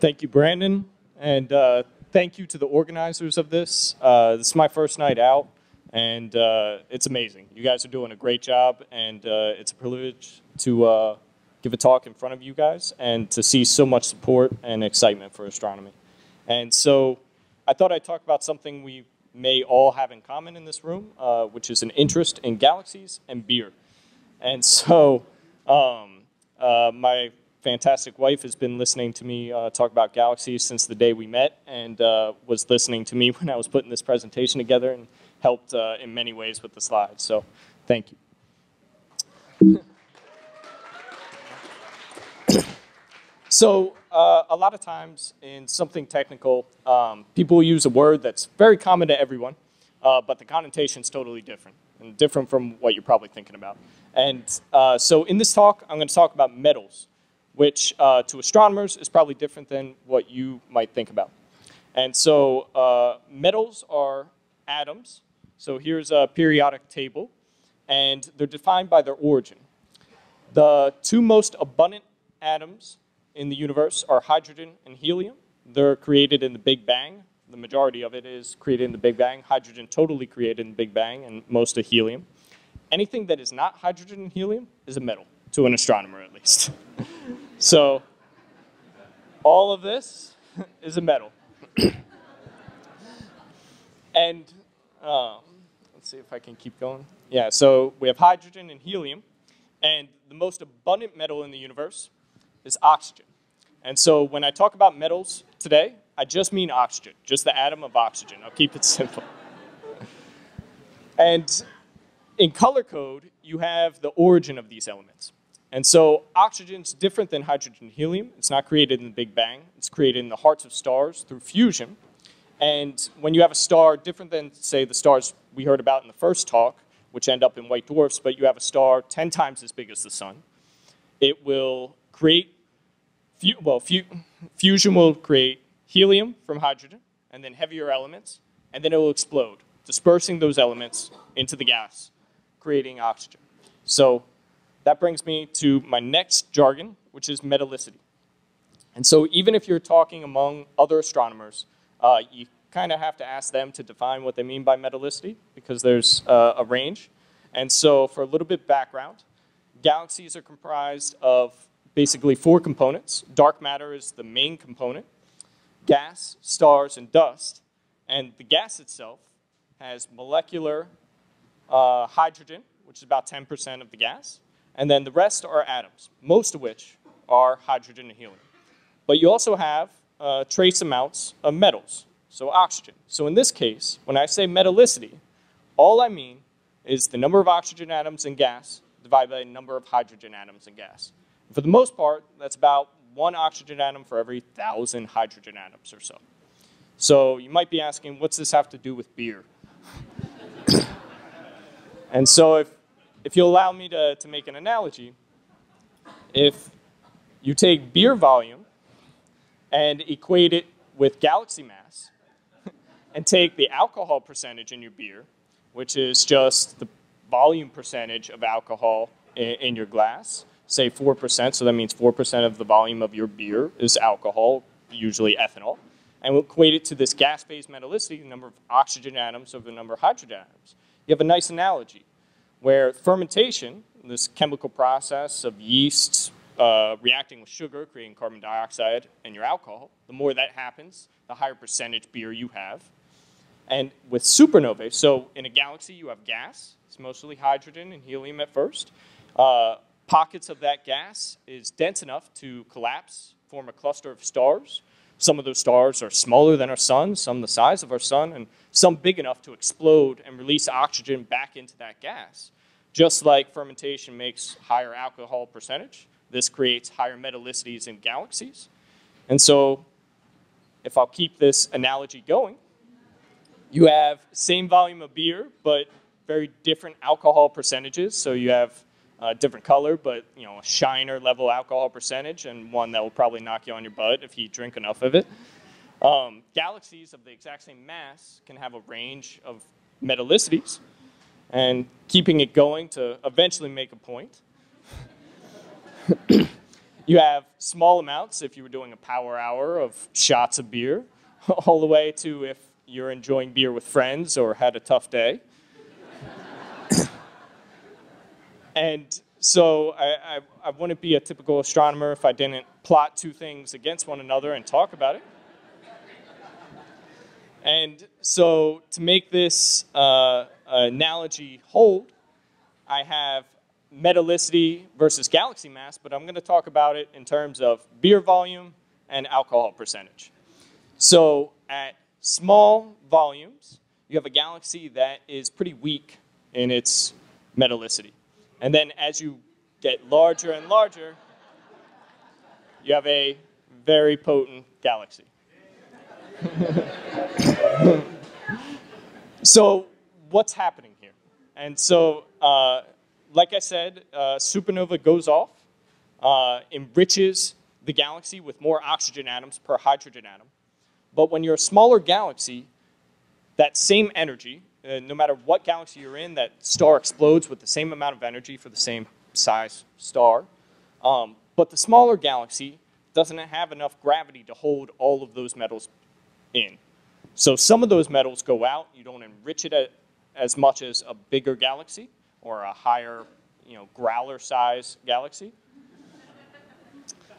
Thank you, Brandon, and uh, thank you to the organizers of this. Uh, this is my first night out, and uh, it's amazing. You guys are doing a great job, and uh, it's a privilege to uh, give a talk in front of you guys and to see so much support and excitement for astronomy. And so I thought I'd talk about something we may all have in common in this room, uh, which is an interest in galaxies and beer. And so um, my fantastic wife has been listening to me uh, talk about galaxies since the day we met and uh, was listening to me when I was putting this presentation together and helped uh, in many ways with the slides. So thank you. so uh, a lot of times in something technical, um, people use a word that's very common to everyone, uh, but the connotation is totally different and different from what you're probably thinking about. And uh, so in this talk, I'm going to talk about metals which uh, to astronomers is probably different than what you might think about. And so uh, metals are atoms. So here's a periodic table, and they're defined by their origin. The two most abundant atoms in the universe are hydrogen and helium. They're created in the Big Bang. The majority of it is created in the Big Bang. Hydrogen totally created in the Big Bang, and most of helium. Anything that is not hydrogen and helium is a metal, to an astronomer at least. So all of this is a metal. and um, let's see if I can keep going. Yeah, so we have hydrogen and helium. And the most abundant metal in the universe is oxygen. And so when I talk about metals today, I just mean oxygen, just the atom of oxygen. I'll keep it simple. and in color code, you have the origin of these elements. And so oxygen's different than hydrogen and helium. It's not created in the Big Bang. It's created in the hearts of stars through fusion. And when you have a star different than, say, the stars we heard about in the first talk, which end up in white dwarfs, but you have a star 10 times as big as the sun, it will create, well, fu fusion will create helium from hydrogen, and then heavier elements, and then it will explode, dispersing those elements into the gas, creating oxygen. So that brings me to my next jargon, which is metallicity. And so even if you're talking among other astronomers, uh, you kind of have to ask them to define what they mean by metallicity because there's uh, a range. And so for a little bit background, galaxies are comprised of basically four components. Dark matter is the main component, gas, stars, and dust. And the gas itself has molecular uh, hydrogen, which is about 10% of the gas, and then the rest are atoms, most of which are hydrogen and helium. But you also have uh, trace amounts of metals, so oxygen. So in this case, when I say metallicity, all I mean is the number of oxygen atoms in gas divided by the number of hydrogen atoms in gas. And for the most part, that's about one oxygen atom for every thousand hydrogen atoms or so. So you might be asking, what's this have to do with beer? and so if if you'll allow me to, to make an analogy, if you take beer volume and equate it with galaxy mass, and take the alcohol percentage in your beer, which is just the volume percentage of alcohol in, in your glass, say 4%, so that means 4% of the volume of your beer is alcohol, usually ethanol, and we'll equate it to this gas phase metallicity, the number of oxygen atoms over the number of hydrogen atoms. You have a nice analogy where fermentation, this chemical process of yeast uh, reacting with sugar, creating carbon dioxide and your alcohol, the more that happens, the higher percentage beer you have. And with supernovae, so in a galaxy you have gas, it's mostly hydrogen and helium at first. Uh, pockets of that gas is dense enough to collapse, form a cluster of stars. Some of those stars are smaller than our sun, some the size of our sun, and some big enough to explode and release oxygen back into that gas. Just like fermentation makes higher alcohol percentage, this creates higher metallicities in galaxies. And so if I'll keep this analogy going, you have same volume of beer, but very different alcohol percentages. So you have a different color, but you know, a shiner level alcohol percentage and one that will probably knock you on your butt if you drink enough of it. Um, galaxies of the exact same mass can have a range of metallicities and keeping it going to eventually make a point. You have small amounts if you were doing a power hour of shots of beer, all the way to if you're enjoying beer with friends or had a tough day. And so I, I, I, wouldn't be a typical astronomer if I didn't plot two things against one another and talk about it. And so to make this uh, analogy hold, I have metallicity versus galaxy mass, but I'm going to talk about it in terms of beer volume and alcohol percentage. So at small volumes, you have a galaxy that is pretty weak in its metallicity. And then as you get larger and larger, you have a very potent galaxy. so what's happening here? And so, uh, like I said, uh, supernova goes off, uh, enriches the galaxy with more oxygen atoms per hydrogen atom. But when you're a smaller galaxy, that same energy, uh, no matter what galaxy you're in, that star explodes with the same amount of energy for the same size star. Um, but the smaller galaxy doesn't have enough gravity to hold all of those metals in. So some of those metals go out. You don't enrich it as much as a bigger galaxy or a higher, you know, growler size galaxy.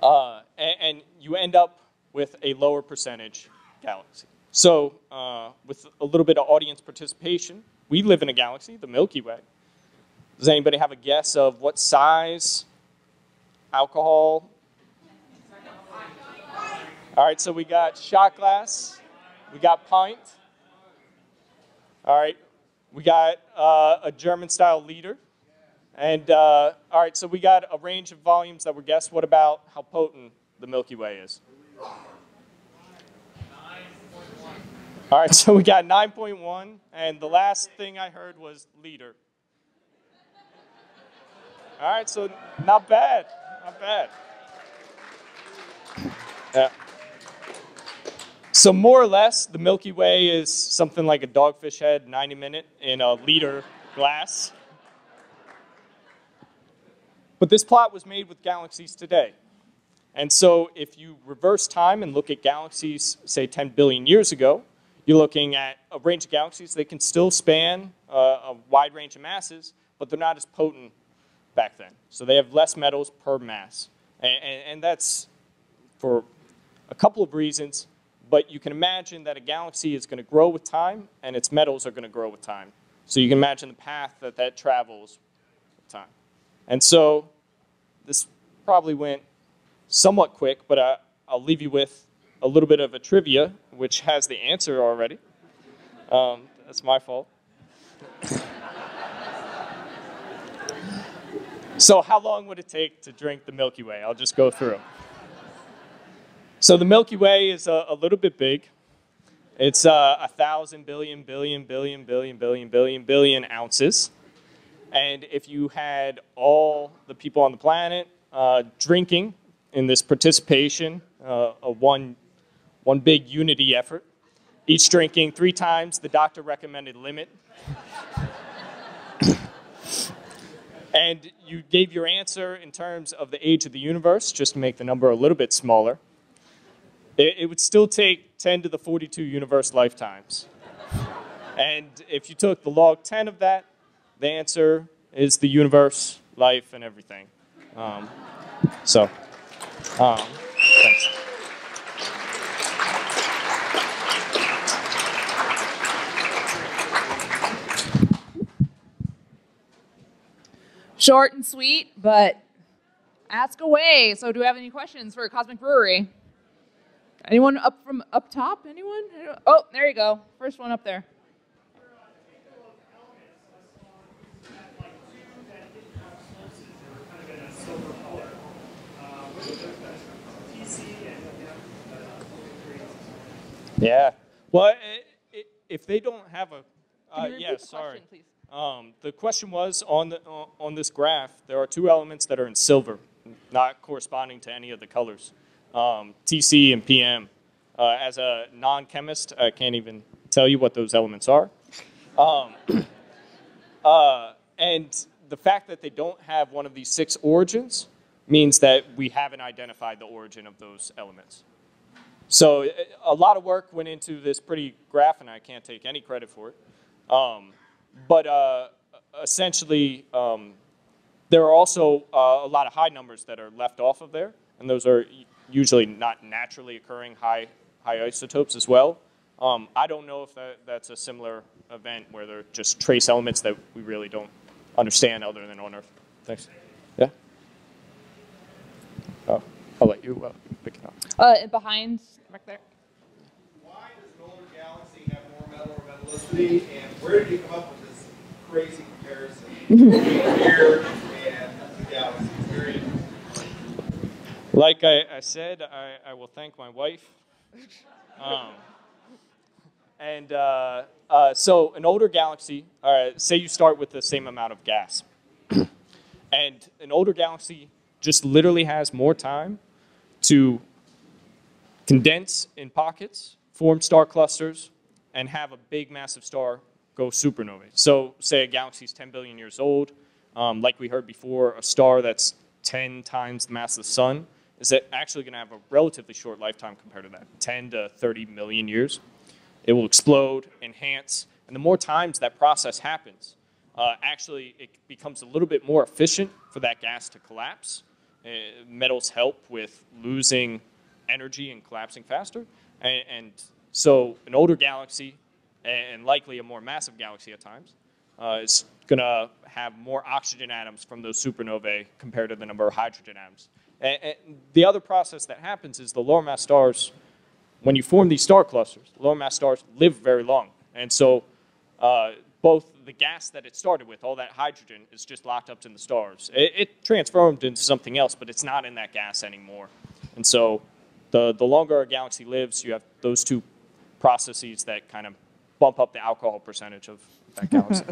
Uh, and, and, you end up with a lower percentage galaxy. So uh, with a little bit of audience participation, we live in a galaxy, the Milky Way. Does anybody have a guess of what size alcohol? All right, so we got shot glass, we got pint. All right, we got uh, a German style liter. And uh, all right, so we got a range of volumes that were guessed. What about how potent the Milky Way is? All right, so we got 9.1, and the last thing I heard was leader. All right, so not bad, not bad. Yeah. So more or less, the Milky Way is something like a dogfish head, 90 minute in a liter glass. But this plot was made with galaxies today. And so if you reverse time and look at galaxies, say 10 billion years ago, you're looking at a range of galaxies. They can still span uh, a wide range of masses, but they're not as potent back then. So they have less metals per mass. And, and, and that's for a couple of reasons. But you can imagine that a galaxy is going to grow with time, and its metals are going to grow with time. So you can imagine the path that that travels with time. And so this probably went somewhat quick, but I, I'll leave you with a little bit of a trivia, which has the answer already. Um, that's my fault. so how long would it take to drink the Milky Way? I'll just go through. So the Milky Way is a, a little bit big. It's uh, a thousand billion, billion, billion, billion, billion, billion, billion ounces. And if you had all the people on the planet uh, drinking in this participation, uh, a one, one big unity effort, each drinking three times the doctor recommended limit. and you gave your answer in terms of the age of the universe, just to make the number a little bit smaller it, it would still take 10 to the 42 universe lifetimes. and if you took the log 10 of that, the answer is the universe, life, and everything. Um, so, um, Short and sweet, but ask away. So, do we have any questions for Cosmic Brewery? Anyone up from up top? Anyone? Oh, there you go. First one up there. Yeah. Well, if they don't have a, uh, yeah, sorry. Question, um, the question was on the on this graph. There are two elements that are in silver, not corresponding to any of the colors um, TC and PM. Uh, as a non-chemist, I can't even tell you what those elements are. Um, uh, and the fact that they don't have one of these six origins means that we haven't identified the origin of those elements. So uh, a lot of work went into this pretty graph, and I can't take any credit for it. Um, but uh, essentially, um, there are also uh, a lot of high numbers that are left off of there, and those are usually not naturally occurring high, high isotopes as well. Um, I don't know if that, that's a similar event where they're just trace elements that we really don't understand other than on Earth. Thanks. Yeah? Oh, I'll let you uh, pick it up. Uh, behind, back there. Why does an older galaxy have more metal or metallicity, and where did you come up with this crazy comparison between here and the galaxy? Very. Like I, I said, I, I will thank my wife. Um, and uh, uh, so, an older galaxy, uh, say you start with the same amount of gas, and an older galaxy just literally has more time to condense in pockets, form star clusters, and have a big massive star go supernovae. So, say a galaxy is 10 billion years old, um, like we heard before, a star that's 10 times the mass of the sun is actually going to have a relatively short lifetime compared to that 10 to 30 million years. It will explode, enhance, and the more times that process happens, uh, actually it becomes a little bit more efficient for that gas to collapse. Uh, metals help with losing energy and collapsing faster. And, and, so an older galaxy, and likely a more massive galaxy at times, uh, is going to have more oxygen atoms from those supernovae compared to the number of hydrogen atoms. And, and the other process that happens is the lower mass stars when you form these star clusters, lower mass stars live very long. And so uh, both the gas that it started with, all that hydrogen, is just locked up in the stars. It, it, transformed into something else, but it's not in that gas anymore. And so the, the longer a galaxy lives, you have those two processes that kind of bump up the alcohol percentage of that galaxy.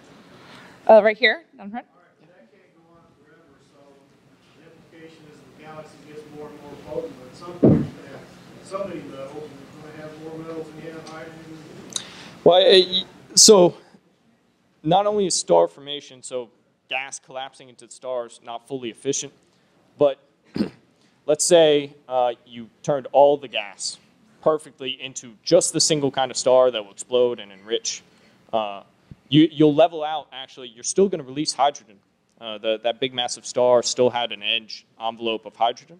uh, right here, down front. galaxy gets more and more potent, but some point so many metals, going to have more metals than you have hydrogen? Well, so not only is star formation, so gas collapsing into stars, not fully efficient, but let's say uh, you turned all the gas perfectly into just the single kind of star that will explode and enrich. Uh, you, will level out, actually, you're still going to release hydrogen. Uh, the, that big massive star still had an edge envelope of hydrogen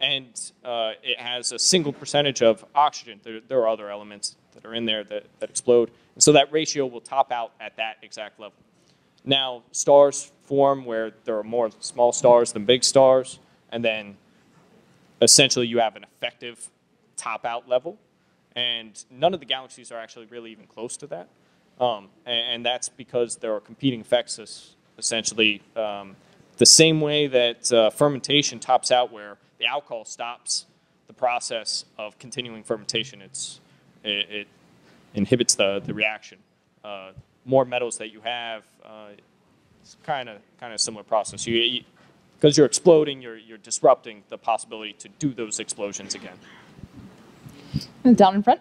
and uh, it has a single percentage of oxygen. There, there, are other elements that are in there that, that explode. And so that ratio will top out at that exact level. Now, stars form where there are more small stars than big stars, and then essentially you have an effective top out level. And none of the galaxies are actually really even close to that. Um, and, and, that's because there are competing effects, essentially. Um, the same way that uh, fermentation tops out where the alcohol stops the process of continuing fermentation. It's, it, it inhibits the, the reaction. Uh, more metals that you have, uh, it's kind of kind of similar process. You, because you, are exploding, you're, you're disrupting the possibility to do those explosions again. And down in front.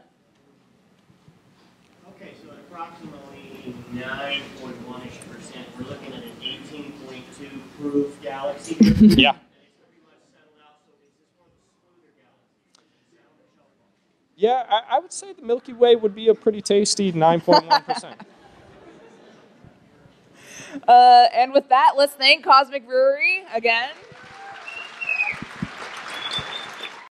Okay, so approximately 9.1-ish percent, we're looking at an 18.2 proof galaxy. yeah. Yeah, I, I, would say the Milky Way would be a pretty tasty 9.1%. uh, and with that, let's thank Cosmic Brewery again.